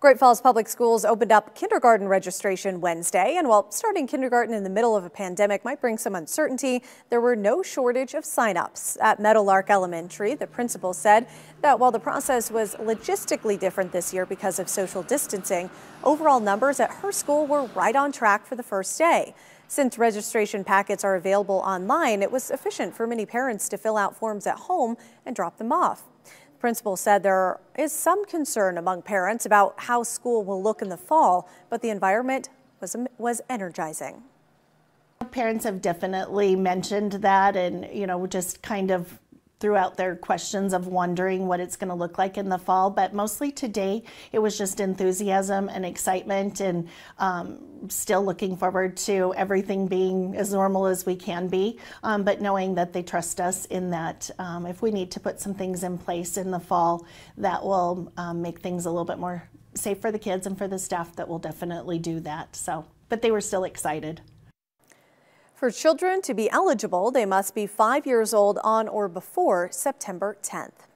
Great Falls Public Schools opened up kindergarten registration Wednesday, and while starting kindergarten in the middle of a pandemic might bring some uncertainty, there were no shortage of signups. At Meadowlark Elementary, the principal said that while the process was logistically different this year because of social distancing, overall numbers at her school were right on track for the first day. Since registration packets are available online, it was efficient for many parents to fill out forms at home and drop them off. Principal said there is some concern among parents about how school will look in the fall, but the environment was, was energizing. Parents have definitely mentioned that and, you know, just kind of throughout their questions of wondering what it's going to look like in the fall. But mostly today, it was just enthusiasm and excitement, and um, still looking forward to everything being as normal as we can be. Um, but knowing that they trust us in that um, if we need to put some things in place in the fall, that will um, make things a little bit more safe for the kids and for the staff. That will definitely do that. So, but they were still excited. For children to be eligible, they must be five years old on or before September 10th.